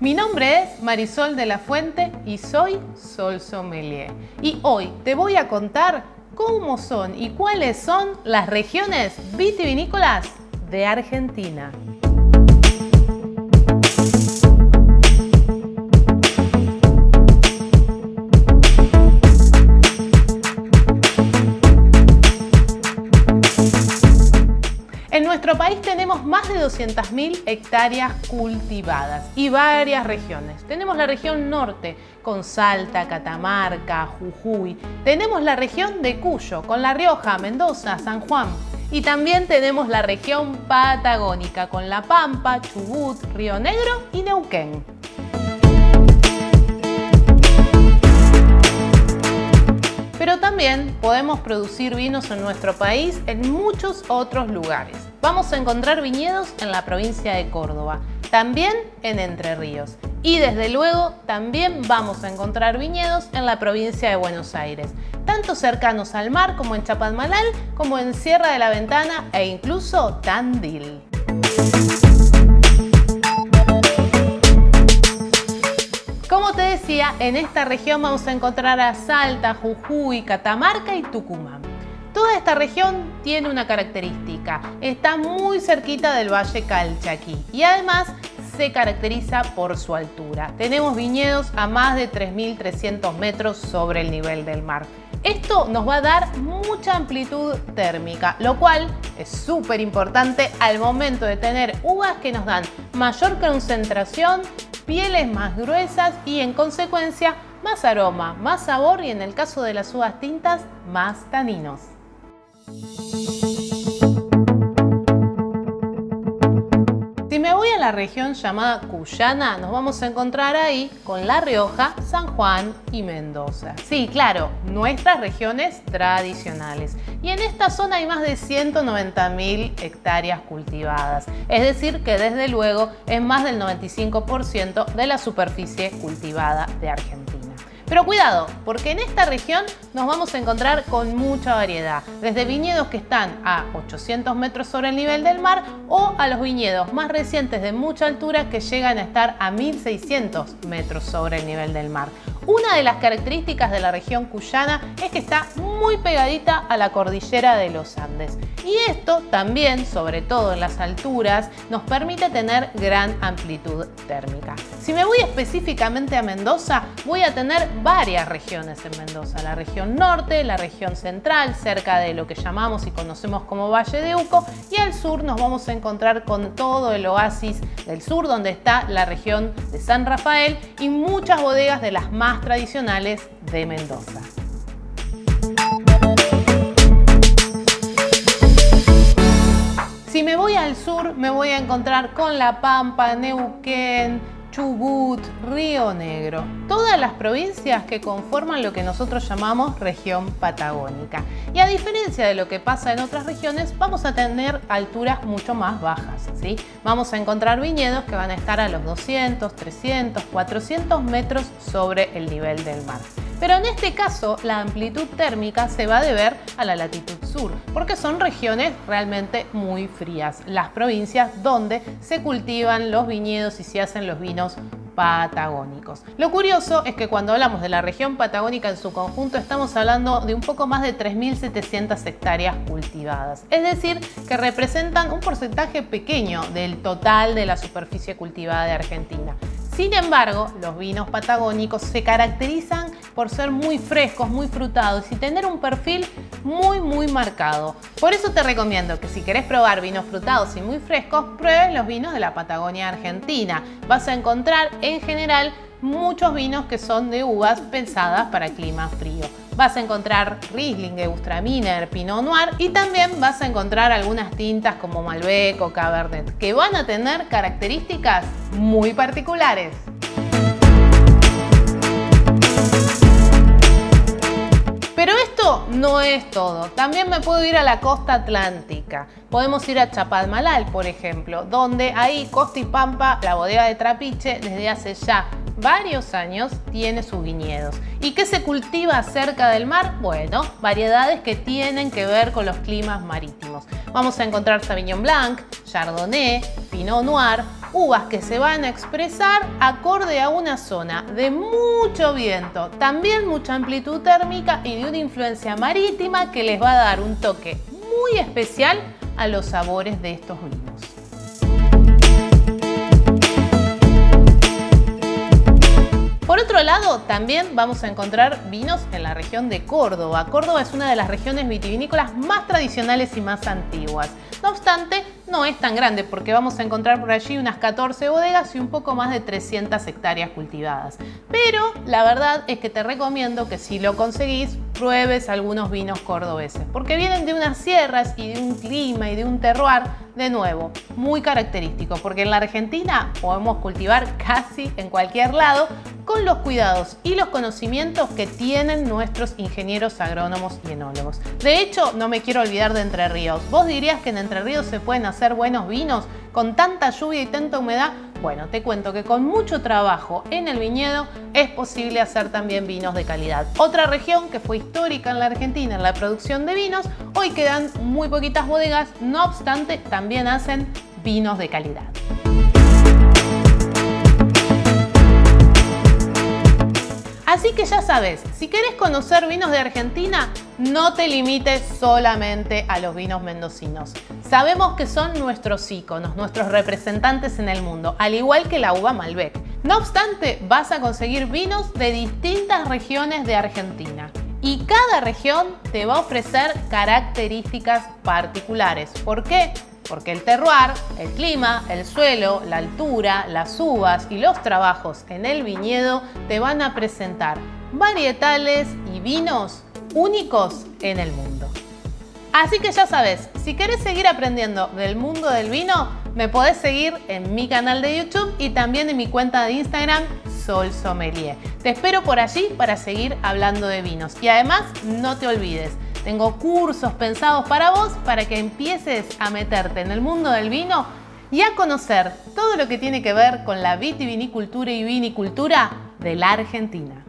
Mi nombre es Marisol de la Fuente y soy Sol Sommelier. Y hoy te voy a contar cómo son y cuáles son las regiones vitivinícolas de Argentina. De 200.000 hectáreas cultivadas y varias regiones. Tenemos la región norte con Salta, Catamarca, Jujuy. Tenemos la región de Cuyo con La Rioja, Mendoza, San Juan. Y también tenemos la región patagónica con La Pampa, Chubut, Río Negro y Neuquén. Pero también podemos producir vinos en nuestro país en muchos otros lugares. Vamos a encontrar viñedos en la provincia de Córdoba, también en Entre Ríos. Y desde luego también vamos a encontrar viñedos en la provincia de Buenos Aires, tanto cercanos al mar como en Chapadmalal, como en Sierra de la Ventana e incluso Tandil. Como te decía, en esta región vamos a encontrar a Salta, Jujuy, Catamarca y Tucumán. Toda esta región tiene una característica, está muy cerquita del Valle Calchaquí y además se caracteriza por su altura. Tenemos viñedos a más de 3.300 metros sobre el nivel del mar. Esto nos va a dar mucha amplitud térmica, lo cual es súper importante al momento de tener uvas que nos dan mayor concentración pieles más gruesas y en consecuencia más aroma, más sabor y en el caso de las uvas tintas, más taninos. Si me voy a la región llamada Cuyana, nos vamos a encontrar ahí con La Rioja, San Juan y Mendoza. Sí, claro, nuestras regiones tradicionales. Y en esta zona hay más de 190.000 hectáreas cultivadas. Es decir, que desde luego es más del 95% de la superficie cultivada de Argentina. Pero cuidado, porque en esta región nos vamos a encontrar con mucha variedad, desde viñedos que están a 800 metros sobre el nivel del mar o a los viñedos más recientes de mucha altura que llegan a estar a 1600 metros sobre el nivel del mar. Una de las características de la región cuyana es que está muy pegadita a la cordillera de los Andes. Y esto también, sobre todo en las alturas, nos permite tener gran amplitud térmica. Si me voy específicamente a Mendoza, voy a tener varias regiones en Mendoza. La región norte, la región central, cerca de lo que llamamos y conocemos como Valle de Uco. Y al sur nos vamos a encontrar con todo el oasis del sur, donde está la región de San Rafael y muchas bodegas de las más tradicionales de Mendoza. Si me voy al sur, me voy a encontrar con La Pampa, Neuquén, Chubut, Río Negro, todas las provincias que conforman lo que nosotros llamamos región patagónica. Y a diferencia de lo que pasa en otras regiones, vamos a tener alturas mucho más bajas. Vamos a encontrar viñedos que van a estar a los 200, 300, 400 metros sobre el nivel del mar. Pero en este caso la amplitud térmica se va a deber a la latitud sur, porque son regiones realmente muy frías, las provincias donde se cultivan los viñedos y se hacen los vinos patagónicos. Lo curioso es que cuando hablamos de la región patagónica en su conjunto estamos hablando de un poco más de 3.700 hectáreas cultivadas, es decir, que representan un porcentaje pequeño del total de la superficie cultivada de Argentina. Sin embargo, los vinos patagónicos se caracterizan por ser muy frescos, muy frutados y tener un perfil muy muy marcado. Por eso te recomiendo que si querés probar vinos frutados y muy frescos, pruebes los vinos de la Patagonia Argentina. Vas a encontrar en general muchos vinos que son de uvas pensadas para clima frío. Vas a encontrar Riesling, Gewürztraminer, Pinot Noir y también vas a encontrar algunas tintas como Malbec o Cabernet que van a tener características muy particulares. Pero esto no es todo. También me puedo ir a la costa atlántica. Podemos ir a Chapadmalal, por ejemplo, donde ahí Costa y Pampa, la bodega de Trapiche, desde hace ya varios años tiene sus viñedos. ¿Y qué se cultiva cerca del mar? Bueno, variedades que tienen que ver con los climas marítimos. Vamos a encontrar Sauvignon Blanc, Chardonnay, Pinot Noir, uvas que se van a expresar acorde a una zona de mucho viento, también mucha amplitud térmica y de una influencia marítima que les va a dar un toque muy especial a los sabores de estos vinos. Otro lado, también vamos a encontrar vinos en la región de Córdoba. Córdoba es una de las regiones vitivinícolas más tradicionales y más antiguas. No obstante, no es tan grande porque vamos a encontrar por allí unas 14 bodegas y un poco más de 300 hectáreas cultivadas. Pero la verdad es que te recomiendo que si lo conseguís, pruebes algunos vinos cordobeses, porque vienen de unas sierras y de un clima y de un terroir, de nuevo, muy característico, porque en la Argentina podemos cultivar casi en cualquier lado con los cuidados y los conocimientos que tienen nuestros ingenieros agrónomos y enólogos. De hecho, no me quiero olvidar de Entre Ríos. ¿Vos dirías que en Entre Ríos se pueden hacer buenos vinos con tanta lluvia y tanta humedad? Bueno, te cuento que con mucho trabajo en el viñedo es posible hacer también vinos de calidad. Otra región que fue histórica en la Argentina en la producción de vinos, hoy quedan muy poquitas bodegas, no obstante también hacen vinos de calidad. Así que ya sabes, si querés conocer vinos de Argentina, no te limites solamente a los vinos mendocinos. Sabemos que son nuestros íconos, nuestros representantes en el mundo, al igual que la uva Malbec. No obstante, vas a conseguir vinos de distintas regiones de Argentina. Y cada región te va a ofrecer características particulares. ¿Por qué? Porque el terroir, el clima, el suelo, la altura, las uvas y los trabajos en el viñedo te van a presentar varietales y vinos únicos en el mundo. Así que ya sabes, si quieres seguir aprendiendo del mundo del vino, me podés seguir en mi canal de YouTube y también en mi cuenta de Instagram, Sol Sommelier. Te espero por allí para seguir hablando de vinos. Y además, no te olvides, tengo cursos pensados para vos para que empieces a meterte en el mundo del vino y a conocer todo lo que tiene que ver con la vitivinicultura y vinicultura de la Argentina.